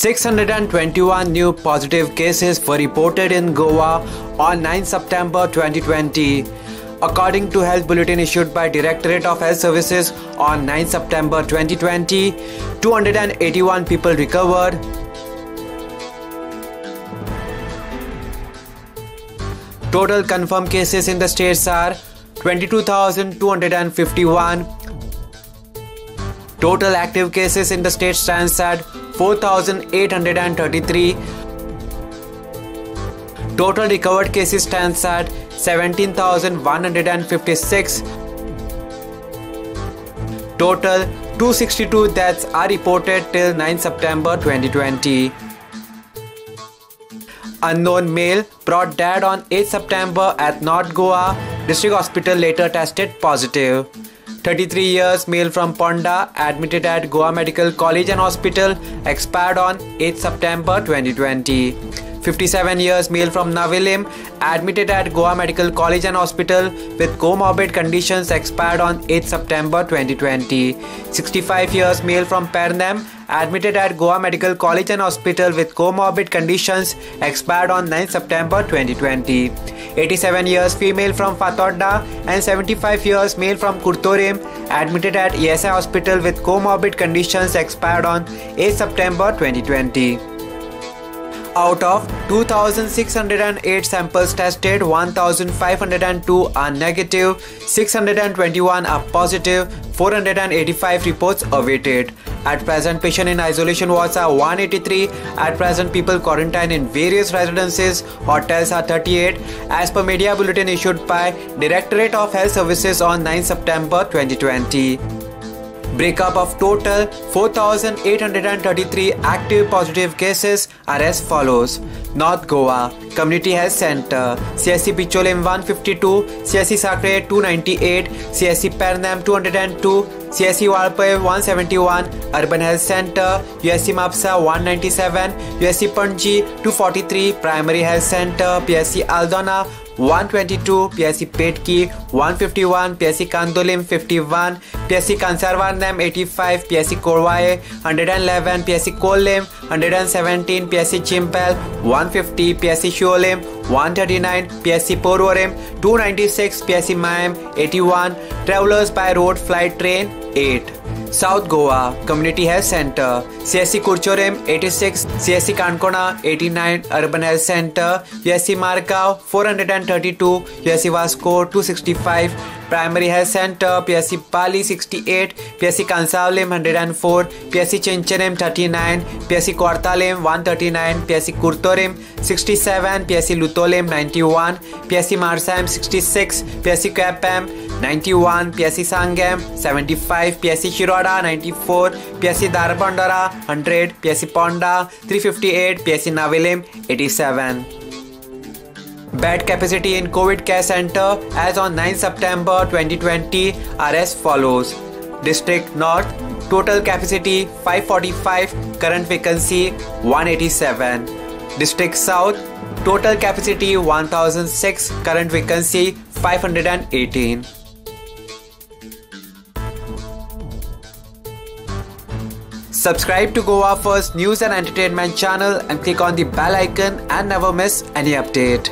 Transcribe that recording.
621 new positive cases were reported in Goa on 9 September 2020. According to health bulletin issued by Directorate of Health Services on 9 September 2020, 281 people recovered. Total confirmed cases in the states are 22,251. Total active cases in the state stands at 4,833. Total recovered cases stands at 17,156. Total 262 deaths are reported till 9 September 2020. Unknown male brought dad on 8 September at North Goa District Hospital later tested positive. 33 years male from Ponda admitted at Goa Medical College and Hospital expired on 8 September 2020. 57 years male from Navelim admitted at Goa Medical College and Hospital with comorbid conditions expired on 8 September 2020. 65 years male from Pernem admitted at Goa Medical College and Hospital with comorbid conditions expired on 9 September 2020. 87 years female from Fatorda and 75 years male from Curtorim admitted at ESI Hospital with comorbid conditions expired on 8 September 2020. Out of 2,608 samples tested, 1,502 are negative, 621 are positive, 485 reports awaited. At present, patient in isolation wards are 183. At present, people quarantined in various residences, hotels are 38. As per media bulletin issued by Directorate of Health Services on 9 September 2020. Breakup of total 4,833 active positive cases are as follows. North Goa community health centre C S C Bicholim one fifty two C S C Sakhali two ninety eight C S C Pernem two hundred and two C S C Valpoi one seventy one urban health centre U S C Mapusa one ninety seven U S C Panaji two forty three primary health centre P S C Aldona 122 PSC पेट की 151 PSC Candolim 51 PSC P 85 PSC कोरवाए 111 PSC कोलिम 117 PSC Chimbel 150 PSC Siolim 139 PSC Porvorim 296 PSC Mayem 81 Travelers by road flight train eight. South Goa community health centre. C S C Curchorem eighty six C S C Canacona eighty nine, urban health centre. U S C Margao four hundred and thirty two U S C Vasco two sixty five, primary health centre. P S C Balli sixty eight P S C Cansaulim hundred and four P S C Chinchinim thirty nine P S C Cortalim one thirty nine P S C Curtorim sixty seven P S C Loutolim ninety one P S C Marcaim sixty six P S C Quepem 91, PSC Sangam 75, PSC Shiroda 94, PSC Darbandara 100, PSC Ponda 358, PSC Navilim 87. Bed capacity in COVID care center as on 9 September 2020 are as follows. District North total capacity 545 current vacancy 187 District South total capacity 1006 current vacancy 518 Subscribe to Goa First News and Entertainment channel and click on the bell icon and never miss any update.